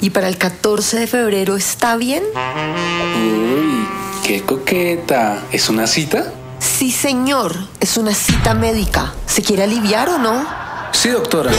¿Y para el 14 de febrero está bien? Uy, qué coqueta. ¿Es una cita? Sí, señor. Es una cita médica. ¿Se quiere aliviar o no? Sí, doctora.